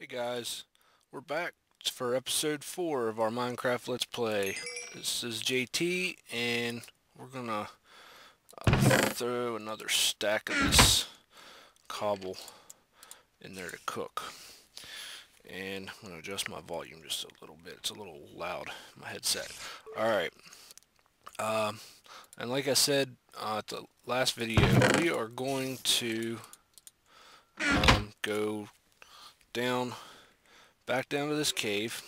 Hey guys, we're back for episode 4 of our Minecraft Let's Play. This is JT and we're gonna uh, throw another stack of this cobble in there to cook. And I'm gonna adjust my volume just a little bit. It's a little loud, my headset. Alright. Um, and like I said uh, at the last video, we are going to um, go down, back down to this cave,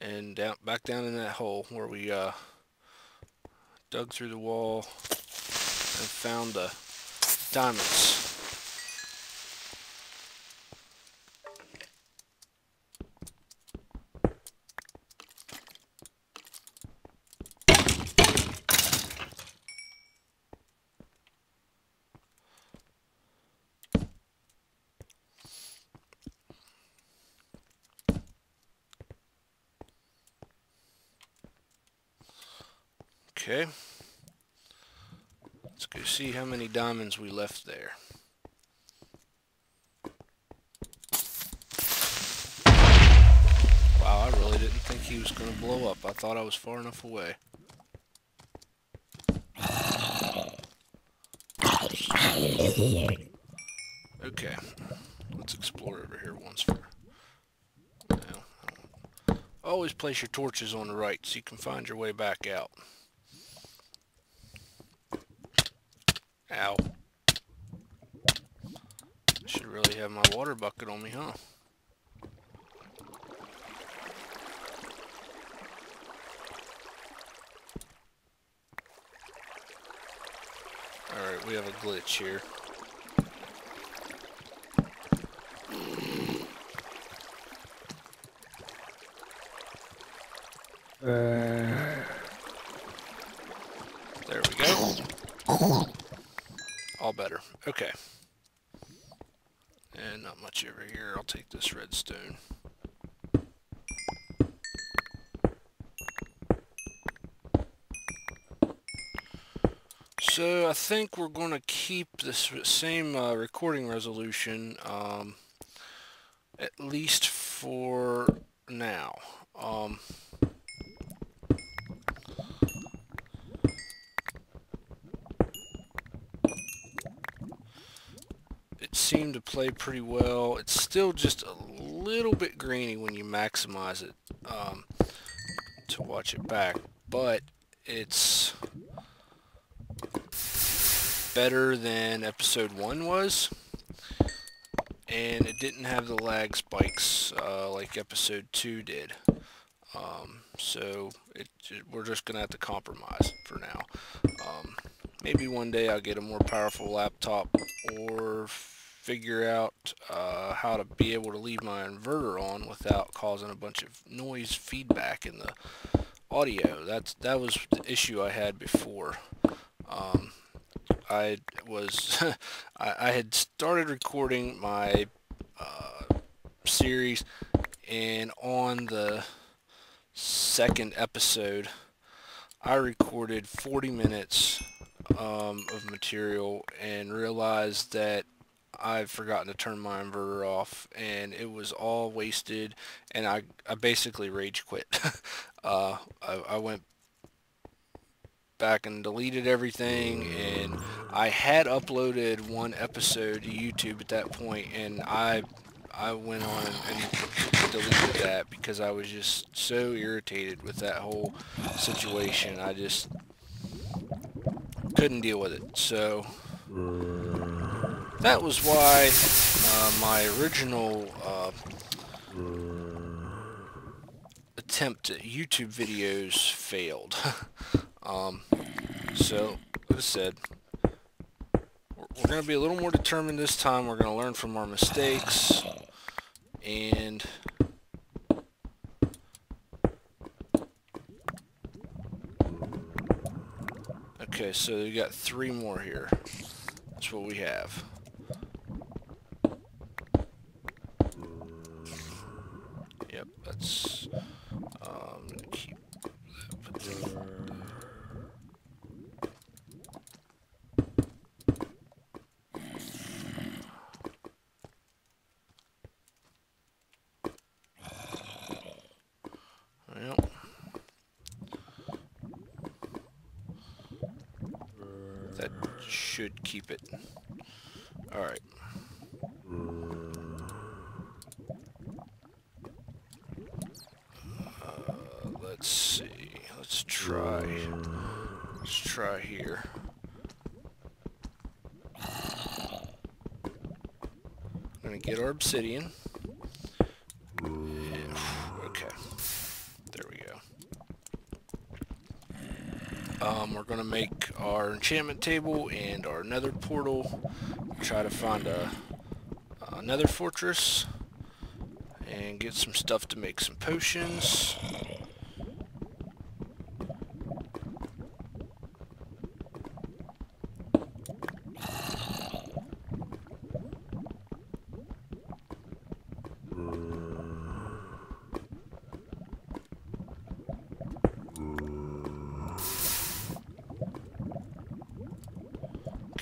and down, back down in that hole where we uh, dug through the wall and found the diamonds. Okay. Let's go see how many diamonds we left there. Wow, I really didn't think he was going to blow up. I thought I was far enough away. Okay. Let's explore over here once. Now, always place your torches on the right so you can find your way back out. Ow. Should really have my water bucket on me, huh? Alright, we have a glitch here. Uh. There we go. All better. Okay. And not much over here. I'll take this redstone. So I think we're going to keep this same uh, recording resolution um, at least for now. Um, it seemed to play pretty well. It's still just a little bit grainy when you maximize it um, to watch it back, but it's better than episode 1 was and it didn't have the lag spikes uh, like episode 2 did um, so it, it, we're just gonna have to compromise for now um, maybe one day I'll get a more powerful laptop or figure out uh, how to be able to leave my inverter on without causing a bunch of noise feedback in the audio. That's that was the issue I had before. Um, I was I, I, had started recording my uh, series and on the second episode I recorded 40 minutes um, of material and realized that I've forgotten to turn my inverter off and it was all wasted and I, I basically rage quit. uh, I, I went back and deleted everything and I had uploaded one episode to YouTube at that point and I I went on and deleted that because I was just so irritated with that whole situation. I just couldn't deal with it. So that was why uh, my original uh, attempt at YouTube videos failed. um, so, I said, we're, we're going to be a little more determined this time. We're going to learn from our mistakes. And... Okay, so we got three more here. That's what we have. Let's um, keep that That should keep it. Alright. Let's see. Let's try. Let's try here. I'm gonna get our obsidian. Okay. There we go. Um, we're gonna make our enchantment table and our nether portal. Try to find a nether fortress and get some stuff to make some potions.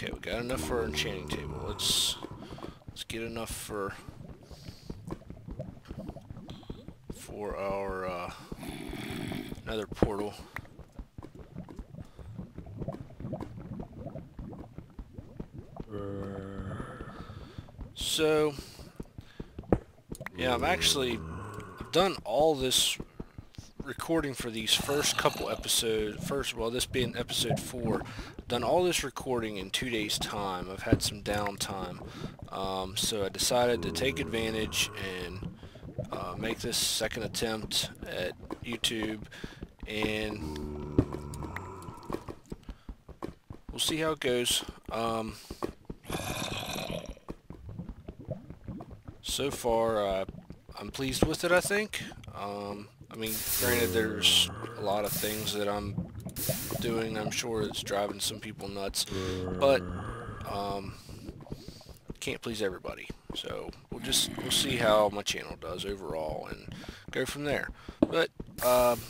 Okay, we got enough for our enchanting table. Let's let's get enough for for our uh, nether portal. So, yeah, I'm actually I've done all this recording for these first couple episodes. First, well, this being episode four, done all this recording in two days' time. I've had some downtime, um, so I decided to take advantage and uh, make this second attempt at YouTube, and we'll see how it goes. Um, so far, uh, I'm pleased with it. I think. Um, I mean, granted, there's a lot of things that I'm doing. I'm sure it's driving some people nuts, but um, can't please everybody. So we'll just we'll see how my channel does overall and go from there. But um,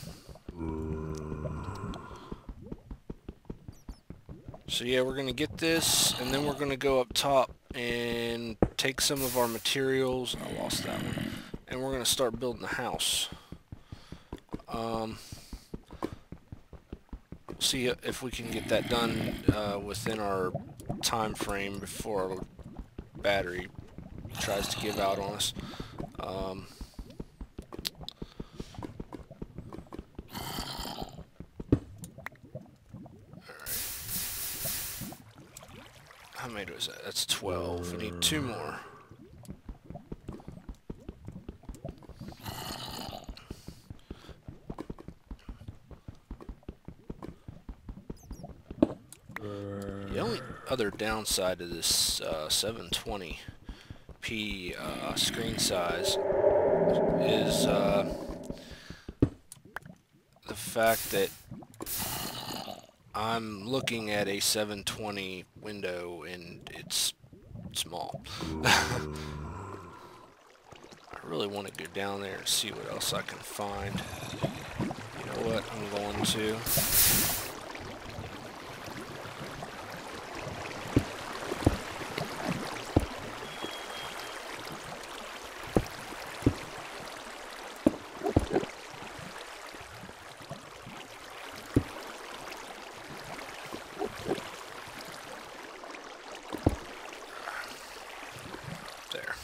so yeah, we're gonna get this, and then we're gonna go up top and take some of our materials. I lost that one, and we're gonna start building the house. Um, see if we can get that done uh, within our time frame before our battery tries to give out on us. Um, How many was that? That's 12. We need two more. The only other downside to this uh, 720p uh, screen size is uh, the fact that I'm looking at a 720 window and it's small. I really want to go down there and see what else I can find. You know what? I'm going to. There.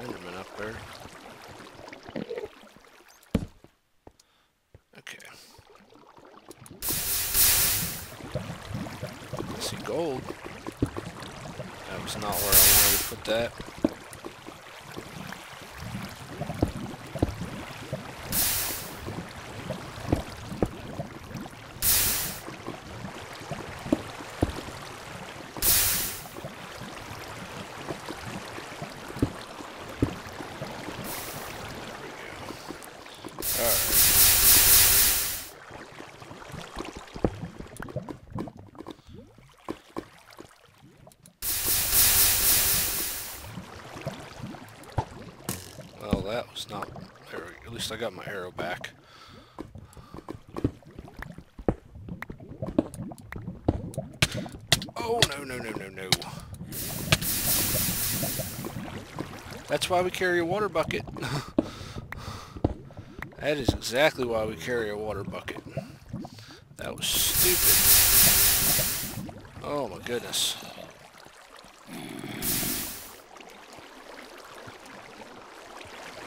Enderman up there. Okay. I see gold. That was not where I wanted to put that. Alright. Well, that was not... At least I got my arrow back. Oh, no, no, no, no, no. That's why we carry a water bucket. that is exactly why we carry a water bucket. That was stupid. Oh my goodness.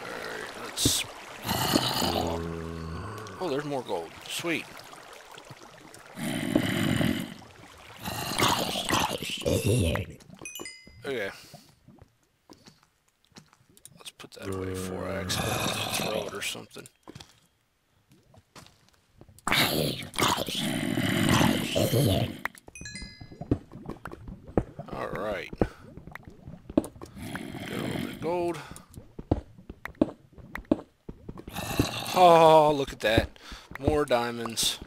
Alright, let's... Oh, there's more gold. Sweet. Okay. Let's put that away before I accidentally throw it or something. Alright. Got a little bit of gold. Oh, look at that. More diamonds.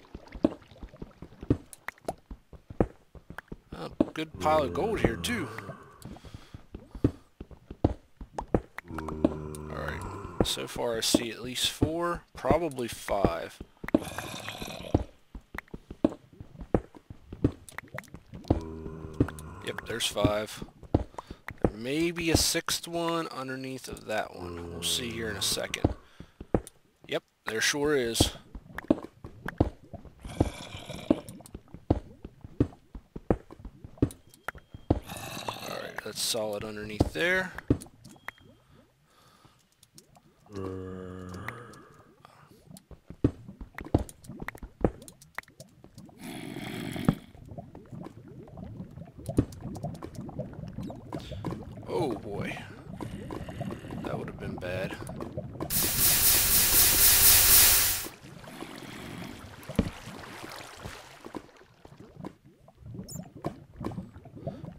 A good pile of gold here, too. Alright. So far I see at least four, probably five. Yep, there's five. There may be a sixth one underneath of that one. We'll see here in a second. Yep, there sure is. Alright, that's solid underneath there. Oh boy. That would have been bad.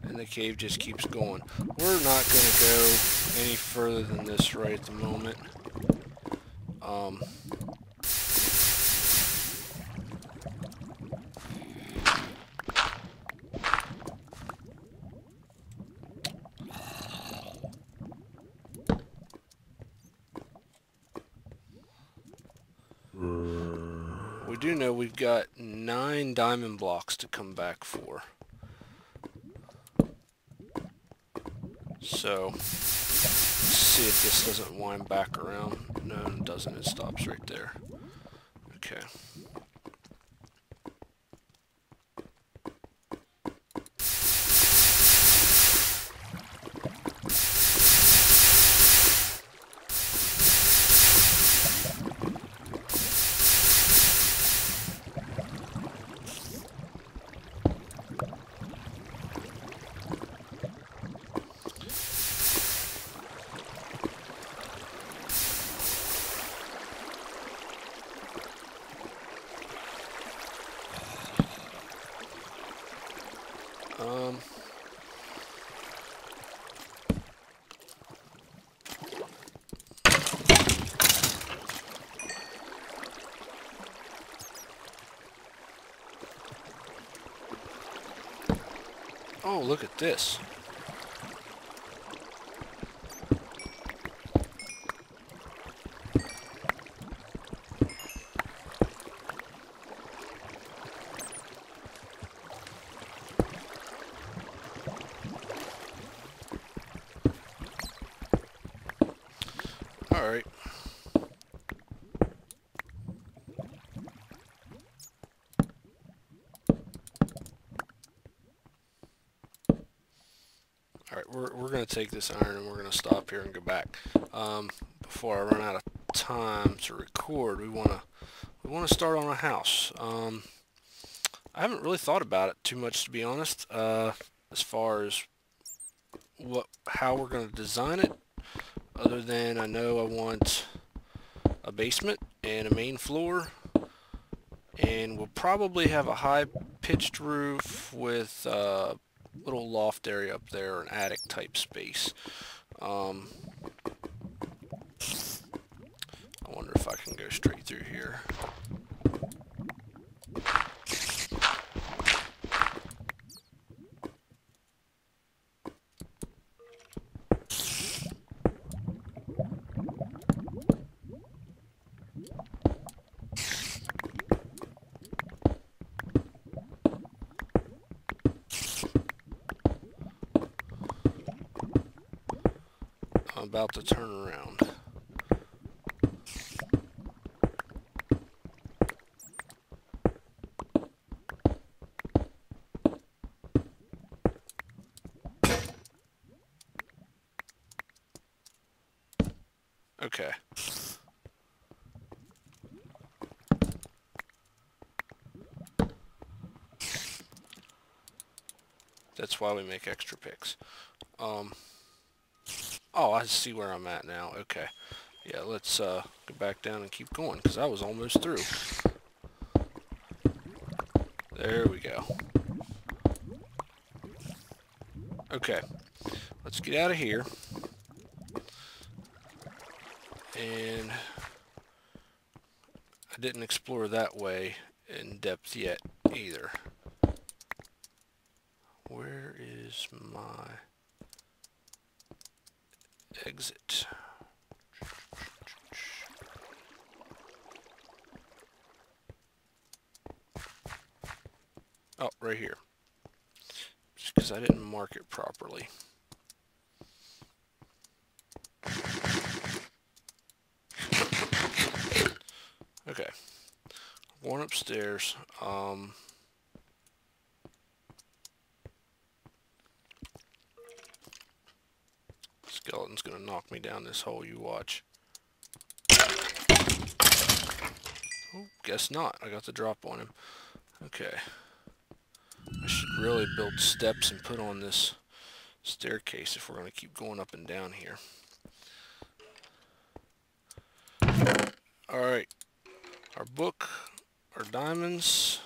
And the cave just keeps going. We're not going to go any further than this right at the moment. Um, we do know we've got nine diamond blocks to come back for. So, let's see if this doesn't wind back around. No, it doesn't. It stops right there. Okay. Oh, look at this. Alright. Alright, we're, we're going to take this iron and we're going to stop here and go back. Um, before I run out of time to record, we want to we want to start on a house. Um, I haven't really thought about it too much, to be honest, uh, as far as what how we're going to design it other than I know I want a basement and a main floor and we'll probably have a high pitched roof with a little loft area up there an attic type space. Um, I wonder if I can go straight through here I'm about to turn around. Okay. That's why we make extra picks. Um oh, I see where I'm at now. Okay. Yeah, let's uh, go back down and keep going, because I was almost through. There we go. Okay. Let's get out of here. And I didn't explore that way in depth yet either. Where is my exit? Oh, right here. Just because I didn't mark it properly. Okay. Going upstairs. Um, me down this hole, you watch. Oh, guess not. I got the drop on him. Okay. I should really build steps and put on this staircase if we're going to keep going up and down here. Alright. Our book, our diamonds.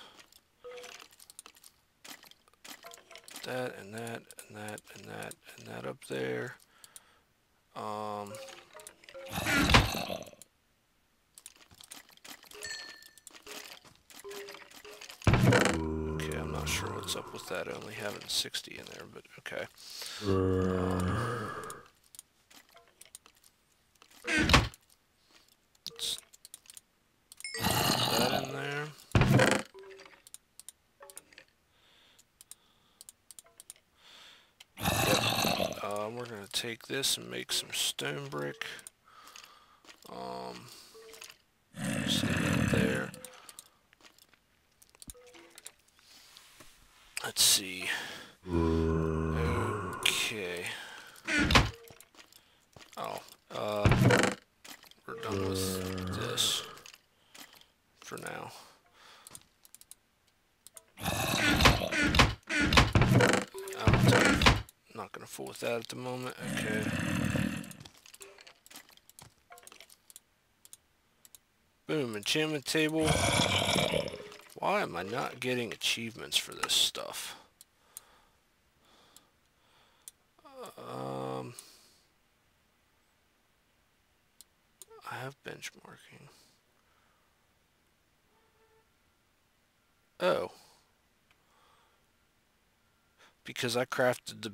That and that and that and that and that up there. Um, okay, I'm not sure what's up with that I only having 60 in there, but okay that in there. Um, we're going to take this and make some stone brick. Um, there. Let's see. Okay. Oh, uh, we're done with this for now. I'm not going to fool with that at the moment. Okay. Boom, enchantment table. Why am I not getting achievements for this stuff? Um, I have benchmarking. Oh. Because I crafted the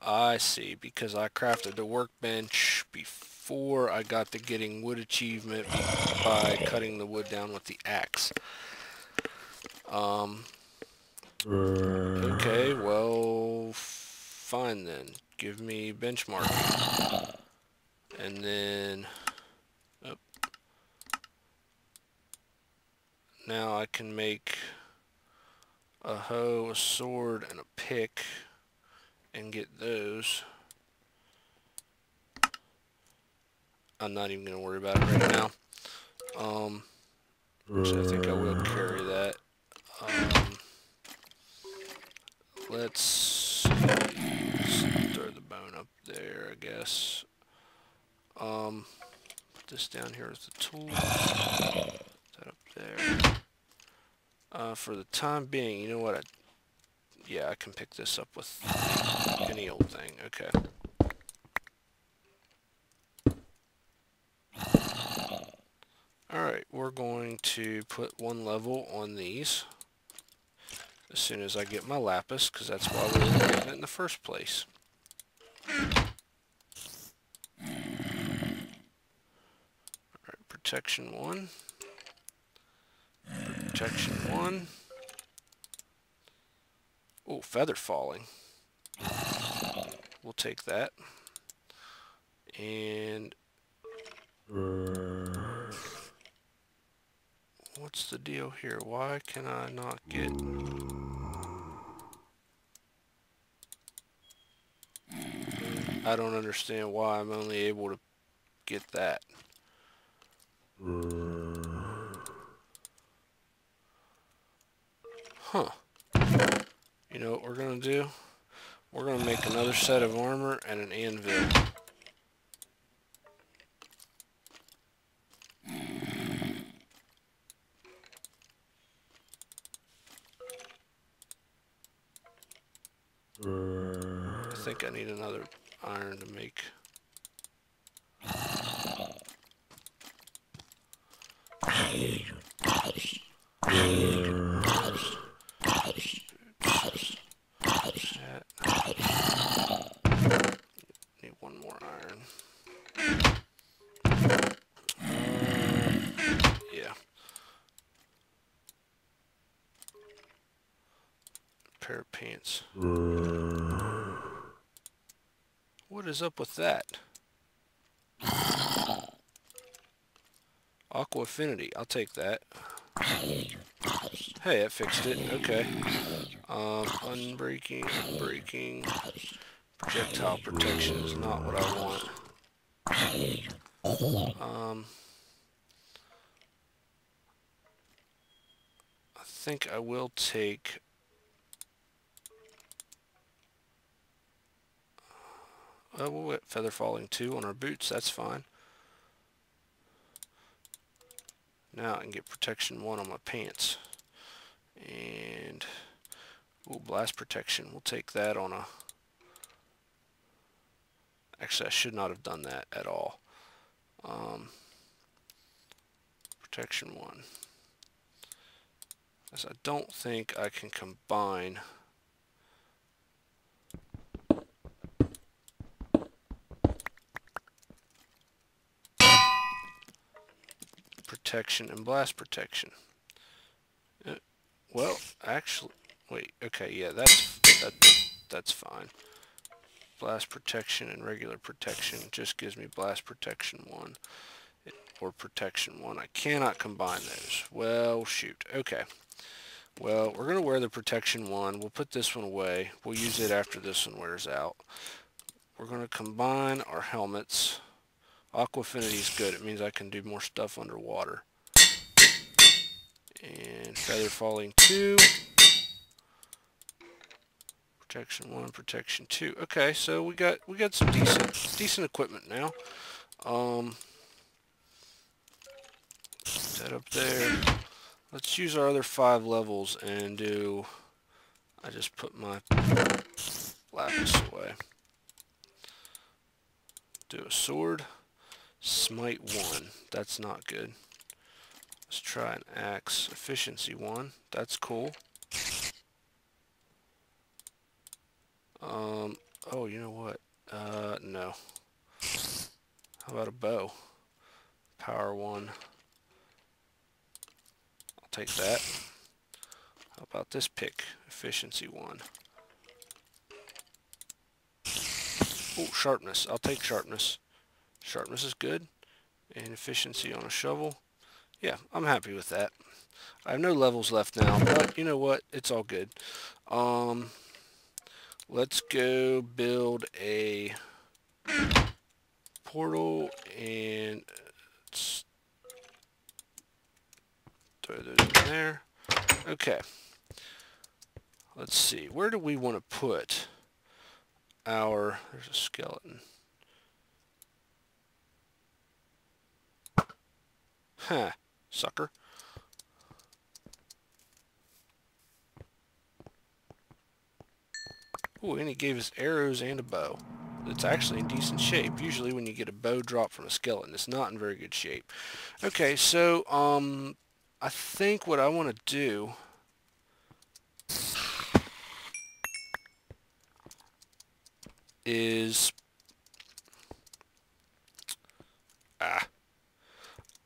I see, because I crafted the workbench before I got the getting wood achievement by cutting the wood down with the axe. Um, okay, well, fine then. Give me benchmark. And then, oh, now I can make a hoe, a sword, and a pick and get those. I'm not even going to worry about it right now. Um, so I think I will carry that. Um, let's, let's throw the bone up there, I guess. Um, put this down here as the tool. That up there. Uh, for the time being, you know what? I yeah, I can pick this up with any old thing. Okay. Alright, we're going to put one level on these as soon as I get my lapis, because that's why we were getting it in the first place. Alright, protection 1. Protection 1. Oh, feather falling. We'll take that. And what's the deal here? Why can I not get... I don't understand why I'm only able to get that. Huh. You know what we're going to do? We're going to make another set of armor and an anvil. I think I need another iron to make Need one more iron. yeah. What is up with that? Aqua Affinity. I'll take that. Hey, it fixed it. Okay. Um, unbreaking, unbreaking. Projectile protection is not what I want. Um, I think I will take... Uh, we'll get feather falling 2 on our boots, that's fine. Now I can get protection 1 on my pants. And, ooh, blast protection, we'll take that on a... Actually, I should not have done that at all. Um, protection 1. As I don't think I can combine protection and blast protection. Uh, well, actually, wait, okay, yeah, that's, that, that's fine. Blast protection and regular protection just gives me blast protection 1 or protection 1. I cannot combine those. Well, shoot. Okay. Well, we're going to wear the protection 1. We'll put this one away. We'll use it after this one wears out. We're going to combine our helmets. Aqua Affinity is good. It means I can do more stuff underwater. And Feather Falling 2. Protection 1, Protection 2. Okay, so we got we got some decent decent equipment now. Um, that up there. Let's use our other five levels and do... I just put my lapis away. Do a sword. Smite 1. That's not good. Let's try an axe. Efficiency 1. That's cool. Um, oh, you know what? Uh, no. How about a bow? Power 1. I'll take that. How about this pick? Efficiency 1. Oh, sharpness. I'll take sharpness. Sharpness is good. And efficiency on a shovel. Yeah, I'm happy with that. I have no levels left now, but you know what? It's all good. Um, let's go build a portal and throw those in there. Okay. Let's see. Where do we want to put our... There's a skeleton. Huh, sucker. Ooh, and he gave us arrows and a bow. It's actually in decent shape. Usually when you get a bow drop from a skeleton, it's not in very good shape. Okay, so, um, I think what I want to do... is... Ah.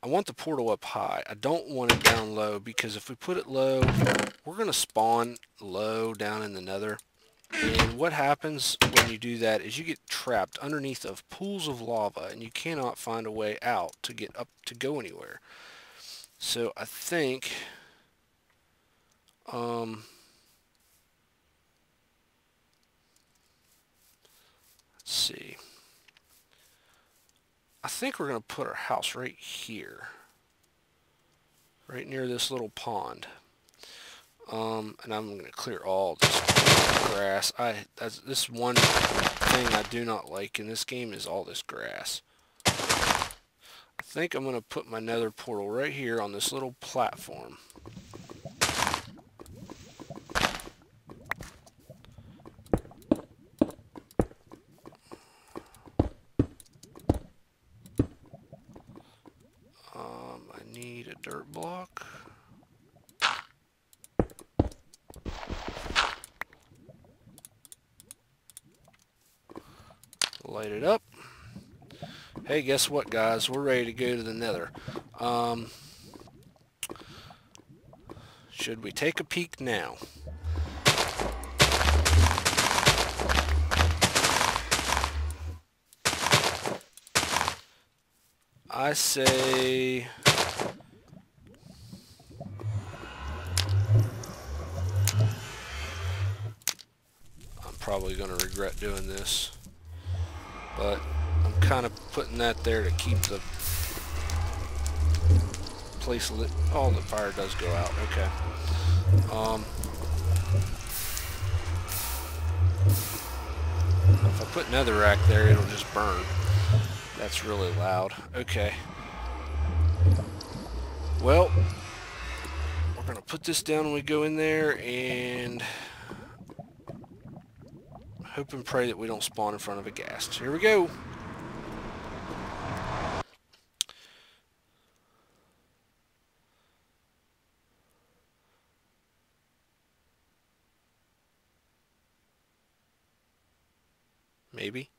I want the portal up high. I don't want it down low because if we put it low, we're going to spawn low down in the nether. And what happens when you do that is you get trapped underneath of pools of lava and you cannot find a way out to get up to go anywhere. So I think um, let's see. I think we're going to put our house right here. Right near this little pond. Um, and I'm going to clear all this grass. I this one thing I do not like in this game is all this grass. I think I'm going to put my nether portal right here on this little platform. Dirt block. Light it up. Hey, guess what, guys? We're ready to go to the nether. Um, should we take a peek now? I say probably going to regret doing this. But I'm kind of putting that there to keep the place lit. Oh, the fire does go out. Okay. Um, if I put netherrack there, it'll just burn. That's really loud. Okay. Well, we're going to put this down when we go in there and Hope and pray that we don't spawn in front of a ghast. Here we go. Maybe.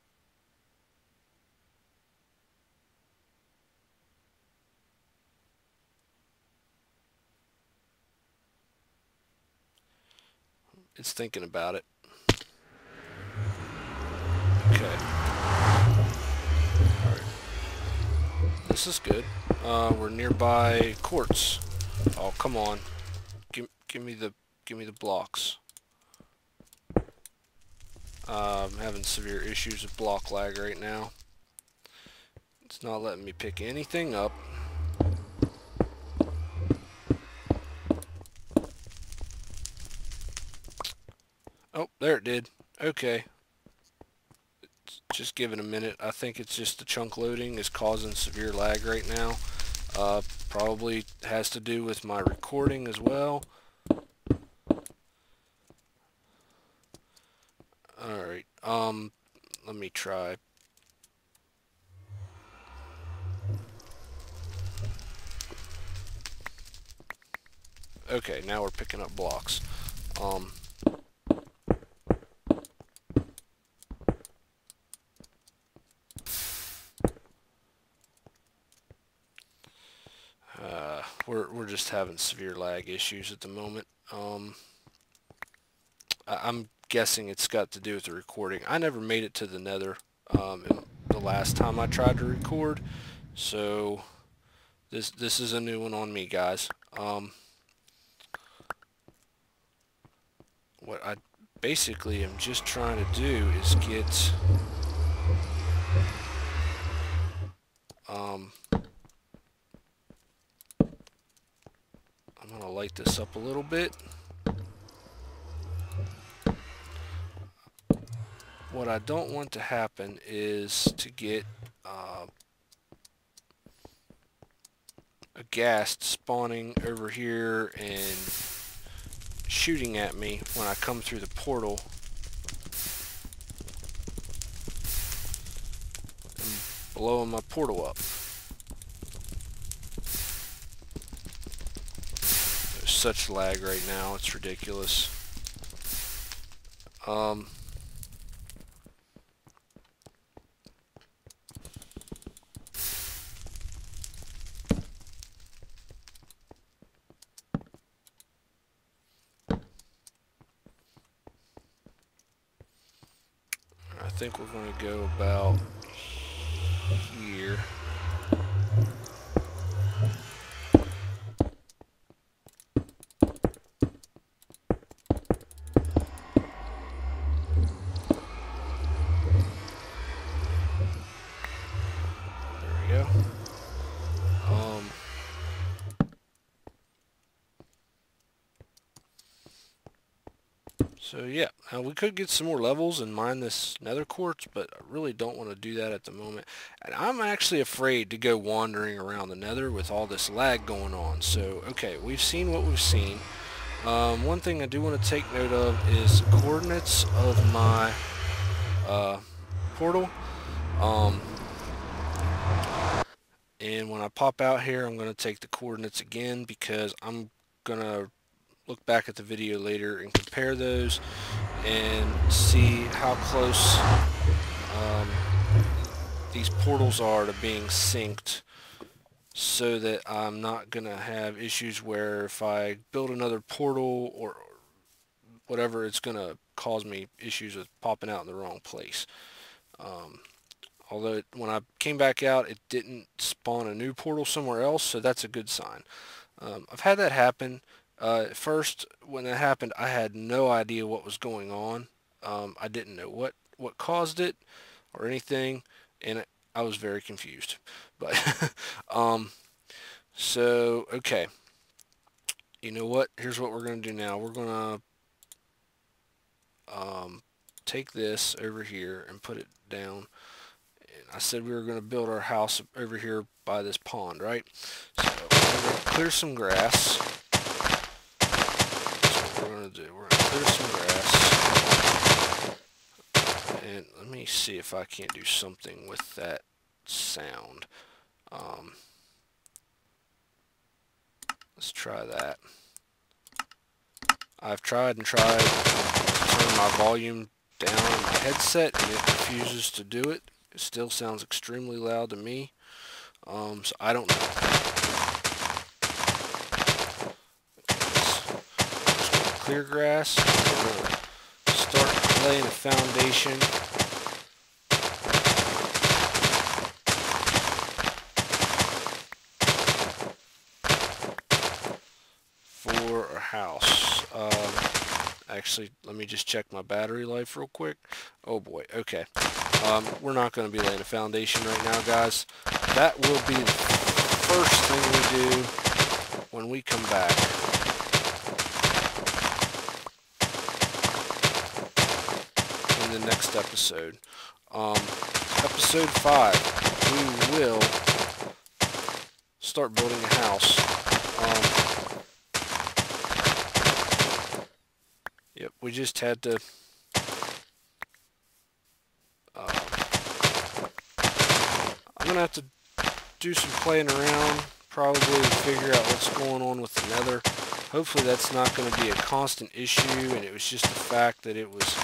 It's thinking about it. This is good. Uh, we're nearby quartz. Oh, come on. Give, give me the, give me the blocks. Uh, I'm having severe issues with block lag right now. It's not letting me pick anything up. Oh, there it did. Okay just give it a minute. I think it's just the chunk loading is causing severe lag right now. Uh, probably has to do with my recording as well. Alright, um, let me try. Okay, now we're picking up blocks. Um, we're we're just having severe lag issues at the moment. Um, I, am guessing it's got to do with the recording. I never made it to the Nether um, the last time I tried to record, so this this is a new one on me, guys. Um, what I basically am just trying to do is get um, I'm going to light this up a little bit. What I don't want to happen is to get uh, a ghast spawning over here and shooting at me when I come through the portal and blowing my portal up. Such lag right now. It's ridiculous. Um, I think we're going to go about here. So yeah, uh, we could get some more levels and mine this nether quartz, but I really don't want to do that at the moment. And I'm actually afraid to go wandering around the nether with all this lag going on. So okay, we've seen what we've seen. Um, one thing I do want to take note of is coordinates of my uh, portal. Um, and when I pop out here, I'm going to take the coordinates again because I'm going to look back at the video later and compare those and see how close um, these portals are to being synced so that I'm not going to have issues where if I build another portal or whatever it's going to cause me issues with popping out in the wrong place. Um, although it, when I came back out it didn't spawn a new portal somewhere else so that's a good sign. Um, I've had that happen uh, at first, when that happened, I had no idea what was going on. Um, I didn't know what, what caused it or anything, and I was very confused. But, um, so, okay. You know what? Here's what we're going to do now. We're going to um, take this over here and put it down. And I said we were going to build our house over here by this pond, right? So, clear some grass we're going to do. We're going to clear some grass. And let me see if I can't do something with that sound. Um, let's try that. I've tried and tried to turn my volume down on my headset and it refuses to do it. It still sounds extremely loud to me. Um, so I don't know. Clear grass. start laying a foundation. For a house. Um, actually, let me just check my battery life real quick. Oh boy, okay. Um, we're not going to be laying a foundation right now, guys. That will be the first thing we do when we come back. Next episode. Um, episode 5, we will start building a house. Um, yep, we just had to... Uh, I'm going to have to do some playing around, probably figure out what's going on with the nether. Hopefully that's not going to be a constant issue, and it was just the fact that it was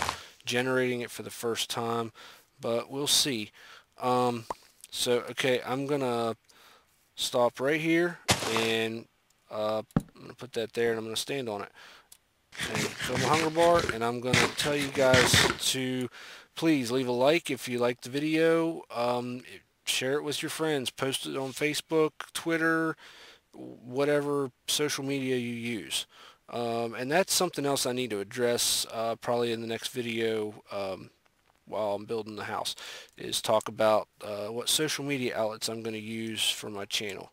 generating it for the first time, but we'll see. Um, so, okay, I'm going to stop right here, and uh, I'm going to put that there, and I'm going to stand on it. And show my hunger bar, and I'm going to tell you guys to please leave a like if you like the video. Um, share it with your friends. Post it on Facebook, Twitter, whatever social media you use. Um, and that's something else I need to address uh, probably in the next video um, while I'm building the house is talk about uh, what social media outlets I'm going to use for my channel.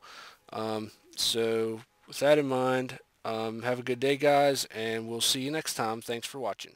Um, so with that in mind, um, have a good day guys and we'll see you next time. Thanks for watching.